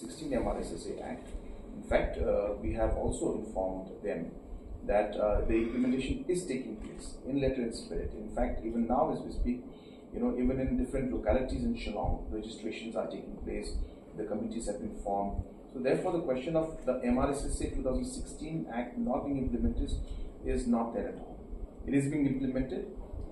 2016 MRSSA Act. In fact, uh, we have also informed them that uh, the implementation is taking place in letter and spirit. In fact, even now as we speak, you know, even in different localities in Shillong, registrations are taking place, the committees have been formed. So therefore, the question of the MRSSA 2016 Act not being implemented is not there at all. It is being implemented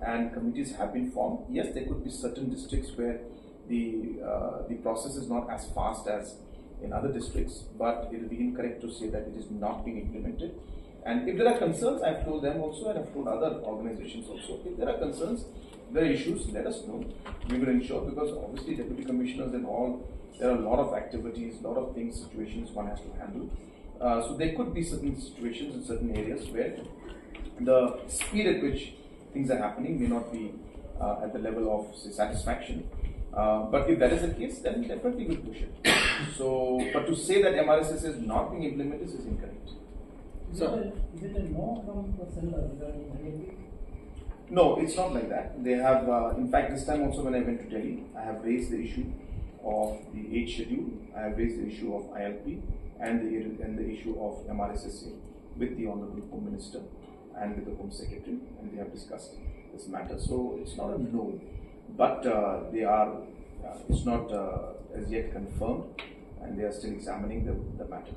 and committees have been formed. Yes, there could be certain districts where the, uh, the process is not as fast as in other districts, but it will be incorrect to say that it is not being implemented. And if there are concerns, I've told them also, and I've told other organizations also, if there are concerns, there are issues, let us know. We will ensure because obviously deputy commissioners and all, there are a lot of activities, a lot of things, situations one has to handle. Uh, so there could be certain situations in certain areas where the speed at which things are happening may not be uh, at the level of say, satisfaction. Uh, but if that is the case, then definitely we'll push it. So, but to say that MRSS is not being implemented is incorrect. Is, it, a, is it a no from the seller regarding ILP? No, it's not like that. They have, uh, in fact, this time also when I went to Delhi, I have raised the issue of the age schedule. I have raised the issue of ILP and the and the issue of MRSSA with the Honorable Home Minister and with the Home Secretary, and they have discussed this matter. So it's not a no, but uh, they are. Uh, it's not uh, as yet confirmed, and they are still examining the, the matter.